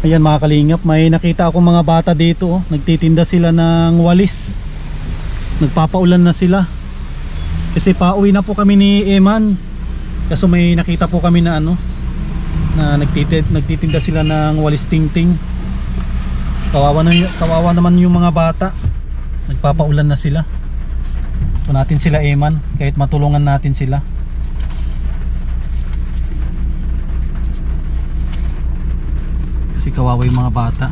Ayan mga kalingap, may nakita ako mga bata dito oh. Nagtitinda sila ng walis. Nagpapaulan na sila. Kasi pauwi na po kami ni Eman. Kaso may nakita po kami na ano Na nagtitinda, nagtitinda sila ng walis tingting. Kawawa, na, kawawa naman yung mga bata. Nagpapaulan na sila. Ito natin sila Eman. Kahit matulungan natin sila kasi kawawa yung mga bata.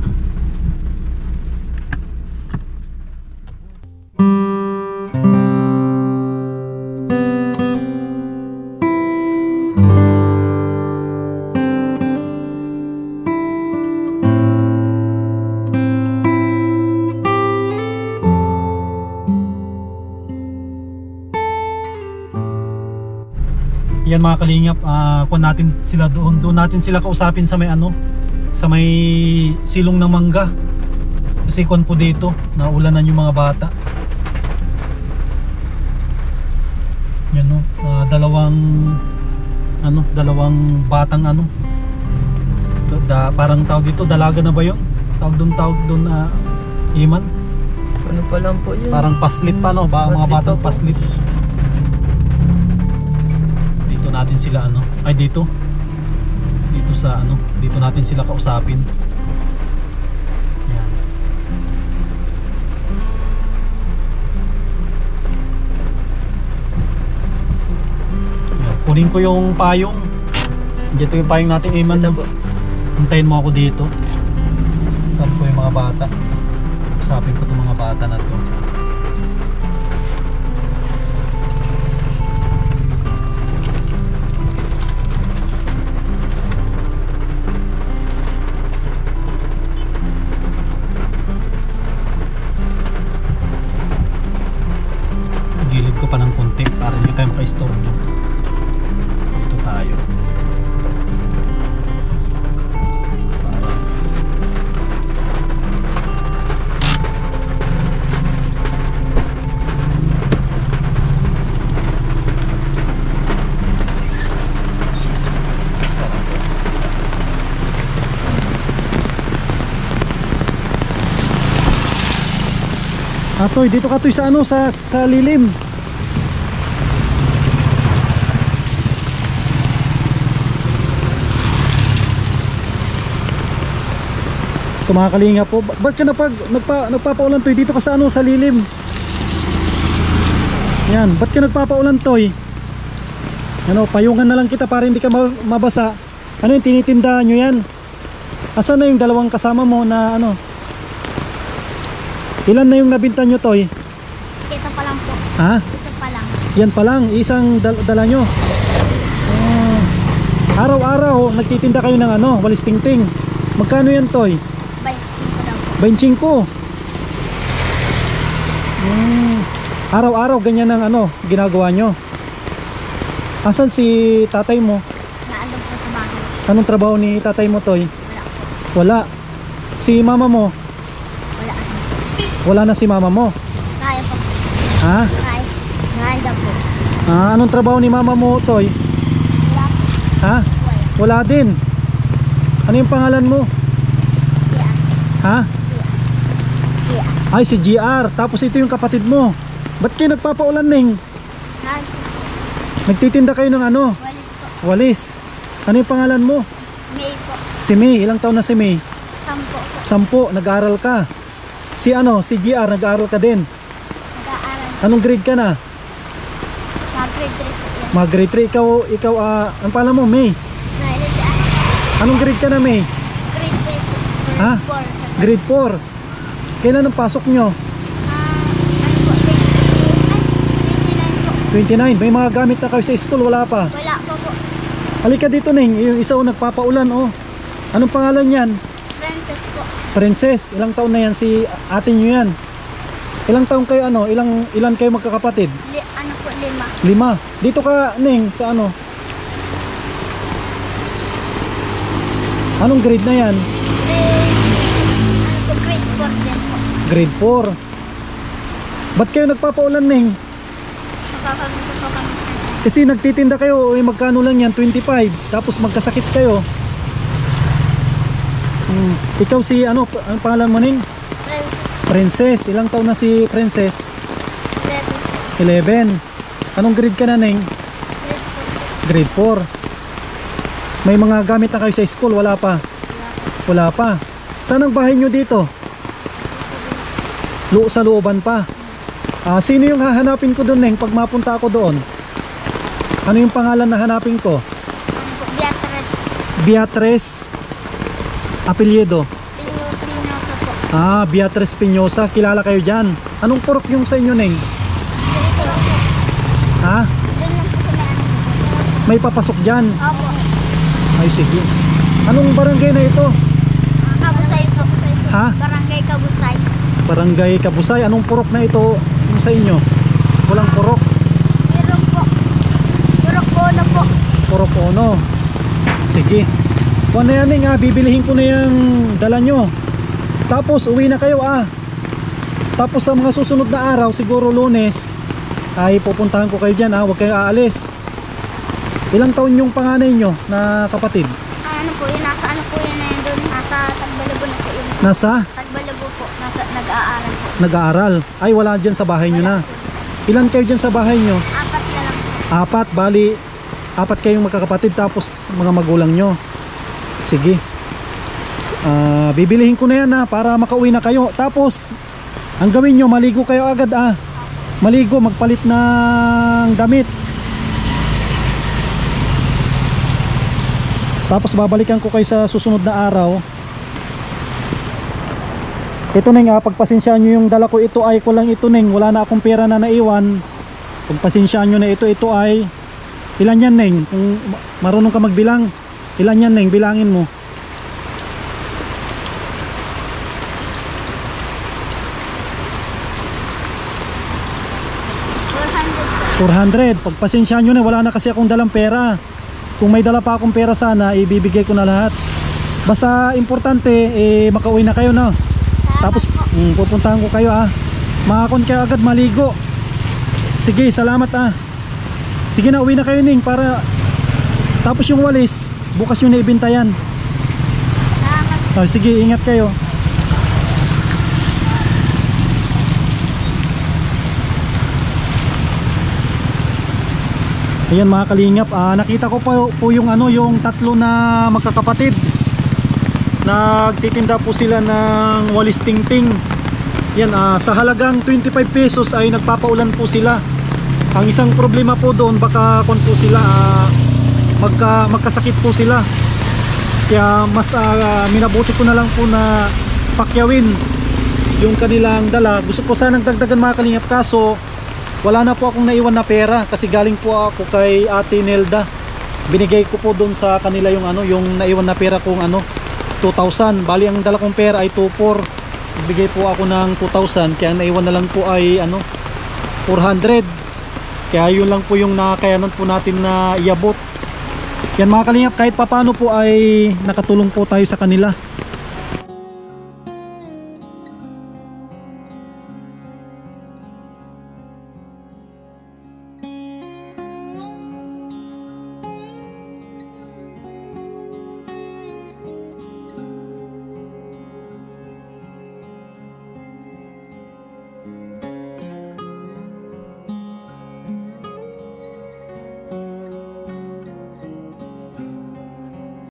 Yan mga kalingap uh, kung natin sila doon doon natin sila kausapin sa may ano sa may silong ng mangga. Kasi kon po dito naulanan yung mga bata. Yan no? Uh, dalawang ano dalawang batang ano? Da, da, parang tawag dito dalaga na ba yun? Tawag doon tawag doon uh, iman? Ano pa lang po yun? parang paslit pa no? Ba mga Paslit batang pa paslit. Dito natin sila ano? Ay dito dito sa ano dito natin sila kausapin. Yan yan kunin ko yung payong. Dito yung payong natin Iman hintayin mo ako dito. Saan ko yung mga bata. Kausapin ko itong mga bata na to Atoy, dito ka toy sa ano sa sa lilim. Ito po, ba- ba't ka napag, nagpa, nagpapaulan toy dito ka sa ano sa lilim? Yan, ba't ka nagpapaulan toy? Ano, payungan na lang kita para hindi ka ma- mabasa. Ano yung tinitinda nyo yan? Asan na yung dalawang kasama mo na ano? Ilan na yung nabinta nyo toy? Ito pa lang po. Ha? Ito pa lang. Yan pa lang, isang dal- dala nyo. Ah, Araw-araw, nagtitinda kayo ng ano, walis tingting. Magkano yan, Toy? Bike ko daw po. 25. Hmm. Araw-araw, ganyan ang ano, ginagawa nyo. Asan si tatay mo? Naalog po sa bahay. Anong trabaho ni tatay mo, Toy? Wala po. Wala. Si mama mo? Wala. Na si mama mo. Kaya po. Ha? Kaya. Daw po. Ah, anong trabaho ni mama mo, Toy? Wala po. Ha? Wala. Din. Ano yung pangalan mo? Kaya. Ha? Kaya. Ay, si GR. Tapos ito yung kapatid mo. Ba't kayo nagpapaulan, Ning? Po. Nagtitinda kayo ng ano? Walis po. Walis. Ano yung pangalan mo? May po. Si May. Ilang taon na si May? Sampo po. Sampo. Nag-aaral ka. Si ano? Si GR. Nag-aaral ka din. Nag-aaral. Anong grade ka na? Sa grade 3 po yan. Mga grade 3. Ikaw, ikaw, ah, ang pala mo, May. Ano. Anong grade ka na, May? Grade 3 po. Ha? 4. Grade 4. Kailan ang pasok nyo? ano po? 29 po. 29. May mga gamit na kayo sa school. Wala pa. Wala pa po. Halika dito, Ning. Yung isa o nagpapaulan, oh. Anong pangalan yan? Princess po. Princess, ilang taon na yan si ate nyo yan? Ilang taon kayo ano? Ilang ilan kayo magkakapatid? Li, ano po? Lima. Lima. Dito ka, Ning, sa ano? Anong grade na yan? Grade. Ano po? Grade 4 din po. Grade 4. Ba't kayo nagpapaulan, Ning? Makakagusto po kami. Kasi nagtitinda kayo, eh, magkano lang yan? 25. Tapos magkasakit kayo. Hmm. Ikaw si ano, ang pangalan mo ning? Friends. Princess. Ilang taon na si Princess? Eleven. 11. Anong grade ka na ning? Grade four. Grade 4. May mga gamit na kayo sa school? Wala pa? Wala pa. Saan ang bahay nyo dito? Lu sa looban pa. Ah, sino yung hahanapin ko doon, Neng, pag mapunta ako doon? Ano yung pangalan na hanapin ko? Beatrice. Beatrice Apelyido. Pinyos, Pinyos po. Ah, Beatrice Piñosa. Kilala kayo dyan. Anong purok yung sa inyo, Neng? Ha? May papasok dyan. Opo. Ay, sige. Anong barangay na ito? Kabusay po. Ha? Barangay Kabusay. Barangay Kabusay. Anong purok na ito yung sa inyo? Walang purok. Meron po. Purok Bono po. Purok Ono. Sige. Kuha na yan, ah. Bibilihin ko na yung dala nyo. Tapos, uwi na kayo, ah. Tapos sa mga susunod na araw, siguro lunes, ay pupuntahan ko kayo dyan, ah. Huwag kayo aalis. Ilang taon yung panganay nyo na kapatid? Ano po yun? Nasa ano po yun na yun doon? Nasa Tagbalabo na po yun. Nasa? Tagbalabo po. Nasa nag-aaral po. Nag-aaral. Ay, wala dyan sa bahay nyo na. Ilan kayo dyan sa bahay nyo? Apat na lang po. Apat, bali, apat kayong magkakapatid tapos mga magulang nyo. Sige. Ah, bibilihin ko na yan ha, para makauwi na kayo. Tapos, ang gawin nyo, maligo kayo agad ah. Maligo, magpalit ng damit. Tapos babalikan ko kayo sa susunod na araw. Ito neng, ah, pagpasensyaan nyo yung dala ko ito ay ko lang ito neng, wala na akong pera na naiwan. Pagpasensyaan nyo na ito, ito ay ilan yan neng? Kung ma- marunong ka magbilang, ilan yan neng? Bilangin mo. Four hundred 400. po. Pagpasensyaan nyo na, wala na kasi akong dalang pera. Kung may dala pa akong pera sana, ibibigay ko na lahat. Basta importante, eh, makauwi na kayo na. Tapos mm, pupuntahan ko kayo ah. Makakon kayo agad maligo. Sige, salamat ah. Sige na, uwi na kayo ning para tapos yung walis, bukas yung naibenta yan. Salamat. Oh, sige, ingat kayo. Ayan mga kalingap, ah, nakita ko po, po yung ano, yung tatlo na magkakapatid. Nagtitinda po sila ng walis tingting. Yan, ah, sa halagang 25 pesos ay nagpapaulan po sila. Ang isang problema po doon, baka kon po sila, ah, magka, magkasakit po sila. Kaya mas ah, minabuti ko na lang po na pakyawin yung kanilang dala. Gusto ko sanang dagdagan mga kalingap kaso wala na po akong naiwan na pera kasi galing po ako kay Ate Nelda. Binigay ko po doon sa kanila yung ano, yung naiwan na pera kong ano, 2,000. Bali ang dala kong pera ay 2,400. Bigay po ako ng 2,000 kaya naiwan na lang po ay ano 400. Kaya yun lang po yung nakakayanan po natin na iabot. Yan mga kalingap kahit papano po ay nakatulong po tayo sa kanila.